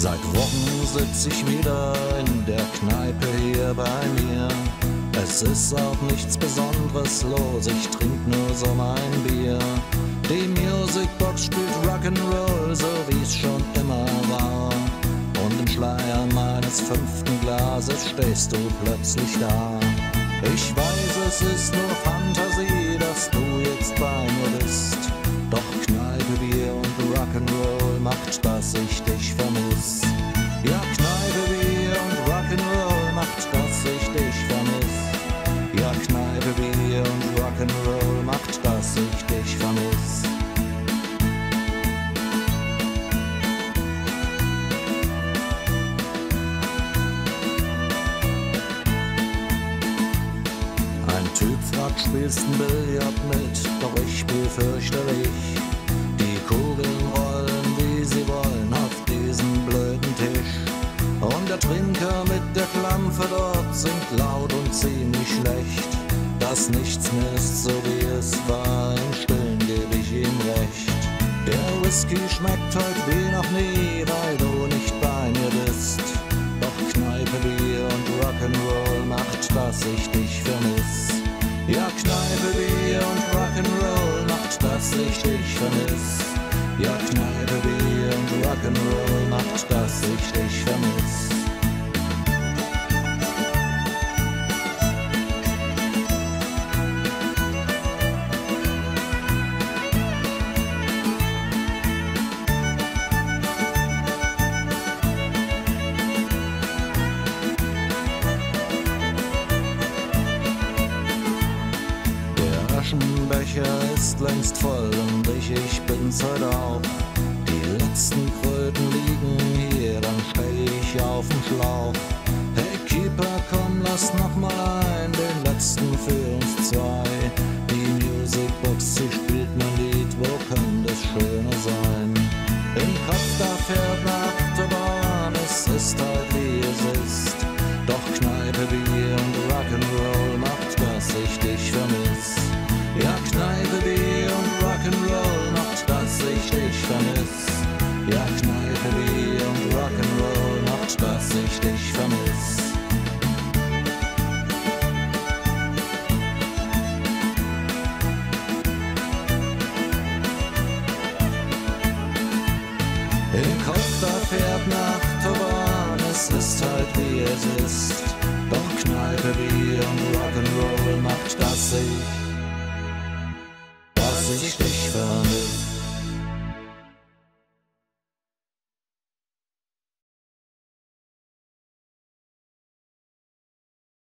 sitz ich wieder in der Kneipe hier bei mir. Es ist auch nichts Besonderes los, ich trink nur so mein Bier. Die Musicbox spielt Rock'n'Roll, so wie's schon immer war. Und im Schleier meines fünften Glases stehst du plötzlich da. Ich weiß, es ist nur Fantasie, dass Typ fragt, spielst ein Billard mit, doch ich spiel fürchterlich. Die Kugeln rollen, wie sie wollen, auf diesem blöden Tisch. Und der Trinker mit der Klampfe dort singt laut und ziemlich schlecht. Dass nichts mehr ist, so wie es war, im Stillen geb ich ihm recht. Der Whisky schmeckt heute wie noch nie, weil du nicht bei mir bist. Doch Kneipe, Bier und Rock'n'Roll macht, dass ich dich. Ja, Kneipe, Bier und Rock'n'Roll macht, dass ich dich vermiss. Ja, Kneipe, Bier und Rock'n'Roll macht, dass ich dich vermiss. Ist längst voll und ich, ich bin's heute auch. Die letzten Kröten liegen hier, dann steh ich auf den Schlauch. Hey Keeper, komm, lass noch mal ein, den letzten für uns zwei. Die Musicbox, sie spielt mein dass ich dich vermiss. Ja, Kneipe, Bier und Rock'n'Roll macht, dass ich dich vermiss. Ja, Kneipe, Bier und Rock'n'Roll macht, dass ich dich vermiss. Kopf, da fährt nach Autobahn, es ist halt wie es ist. Kneipe, Bier und Rock'n'Roll macht, dass ich,